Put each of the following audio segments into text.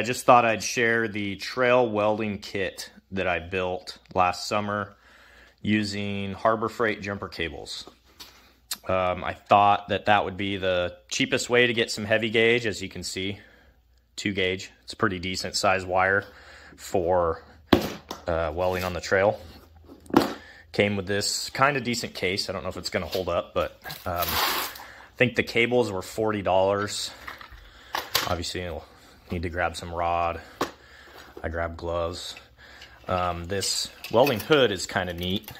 I just thought I'd share the trail welding kit that I built last summer using Harbor Freight jumper cables. Um, I thought that that would be the cheapest way to get some heavy gauge, as you can see, two gauge. It's a pretty decent size wire for uh, welding on the trail. Came with this kind of decent case. I don't know if it's going to hold up, but um, I think the cables were $40. Obviously, need to grab some rod. I grab gloves. Um, this welding hood is kind of neat.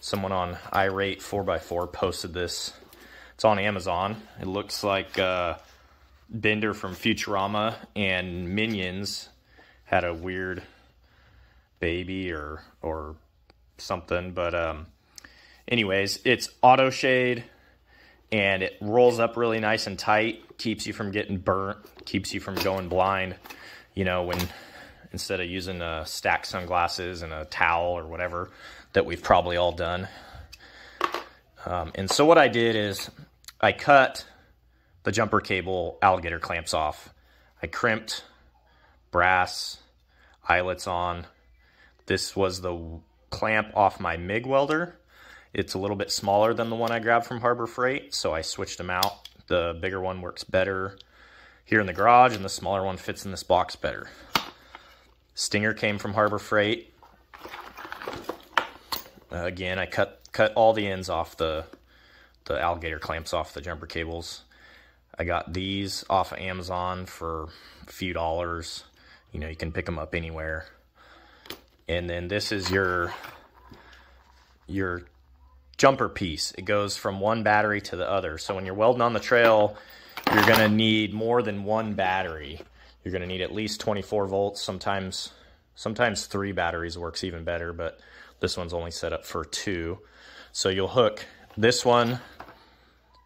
Someone on irate 4x4 posted this. It's on Amazon. It looks like uh, Bender from Futurama and Minions had a weird baby or or something. But um, anyways, it's auto shade and it rolls up really nice and tight, keeps you from getting burnt, keeps you from going blind. You know, when instead of using a stack sunglasses and a towel or whatever that we've probably all done. Um, and so what I did is I cut the jumper cable alligator clamps off. I crimped brass eyelets on. This was the clamp off my MIG welder it's a little bit smaller than the one I grabbed from Harbor Freight, so I switched them out. The bigger one works better here in the garage, and the smaller one fits in this box better. Stinger came from Harbor Freight. Again, I cut cut all the ends off the the alligator clamps off the jumper cables. I got these off of Amazon for a few dollars. You know, you can pick them up anywhere. And then this is your your jumper piece. It goes from one battery to the other. So when you're welding on the trail, you're going to need more than one battery. You're going to need at least 24 volts. Sometimes, sometimes three batteries works even better, but this one's only set up for two. So you'll hook this one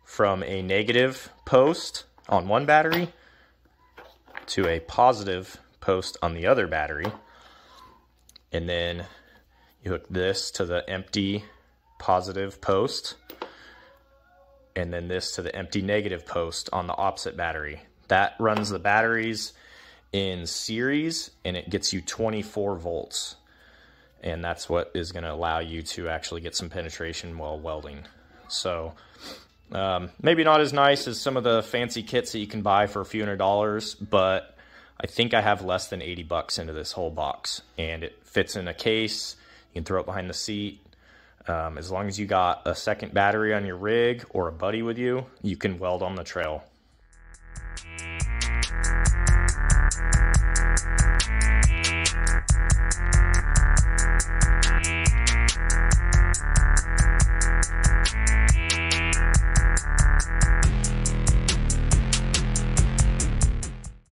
from a negative post on one battery to a positive post on the other battery. And then you hook this to the empty positive post and then this to the empty negative post on the opposite battery. That runs the batteries in series and it gets you 24 volts. And that's what is going to allow you to actually get some penetration while welding. So um, maybe not as nice as some of the fancy kits that you can buy for a few hundred dollars, but I think I have less than 80 bucks into this whole box and it fits in a case. You can throw it behind the seat um, as long as you got a second battery on your rig or a buddy with you, you can weld on the trail.